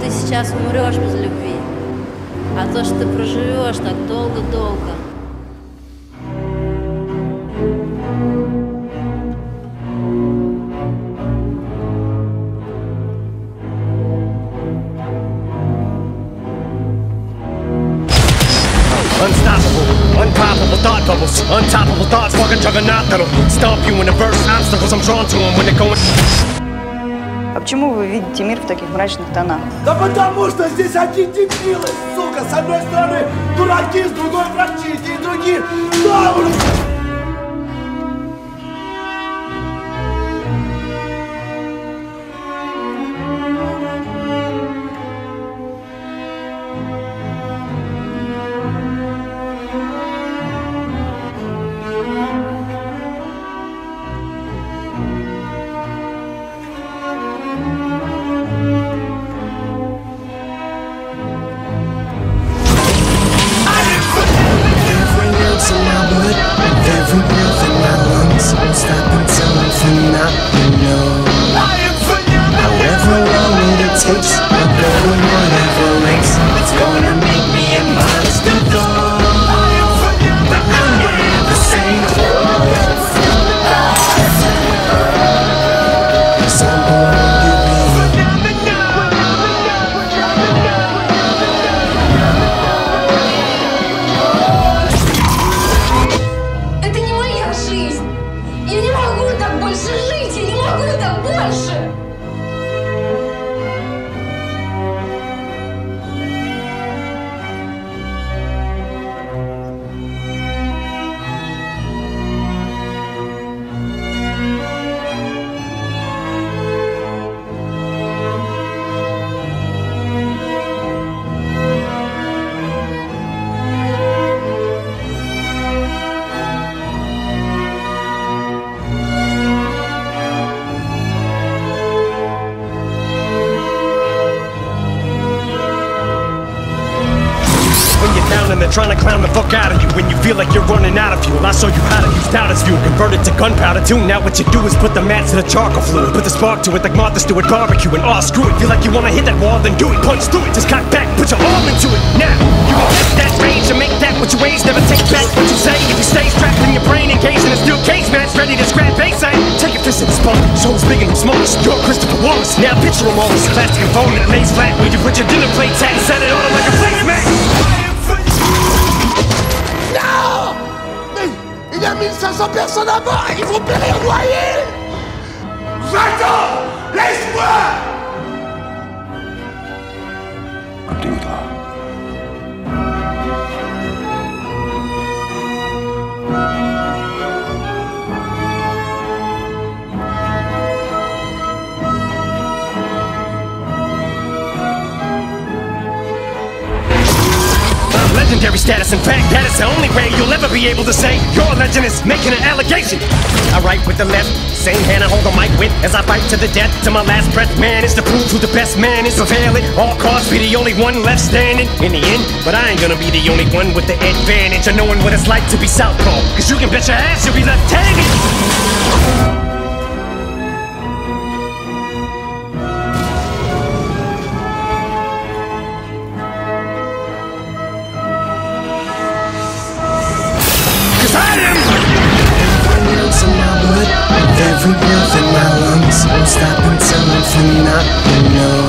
ты сейчас умрешь без любви, а то, что ты проживешь так долго-долго. Thought bubbles, untoppable thoughts, fucking juggernaut that'll stomp you in the verse. Obstacles I'm drawn to them when they're going. А почему вы видите мир в таких мрачных тонах? Да потому что здесь одни дебилы, сука! С одной стороны дураки, с другой врачи, и другие... Блядь! They're trying to clown the fuck out of you. When you feel like you're running out of fuel, I show you how to use doubt as fuel. Convert it to gunpowder too. Now what you do is put the match to the charcoal fluid. Put the spark to it like Martha Stewart barbecue. And oh, screw it. Feel like you wanna hit that wall, then do it. Punch through it. Just cock back, put your arm into it. Now, you can test that rage and make that what you age. Never take back what you say. If you stay strapped in your brain, engaged in a steel cage match, ready to scrap base aim. Take your fist the spot. Shoulders big and smallest. You're Christopher Wallace. Now picture them all as plastic and foam that lays flat. Where you put your dinner plates at and set it on 1.500 pessoas sent personne e et vão vont périr noyés legendary status. In fact, that is the only way you'll ever be able to say your legend is making an allegation. I write with the left, same hand I hold the mic with as I fight to the death. To my last breath, man, is to prove who the best man is. Prevailing, all costs, be the only one left standing in the end. But I ain't gonna be the only one with the advantage of knowing what it's like to be southpaw. Cause you can bet your ass you'll be left hanging. Every breath in my lungs won't stop until I'm free, not enough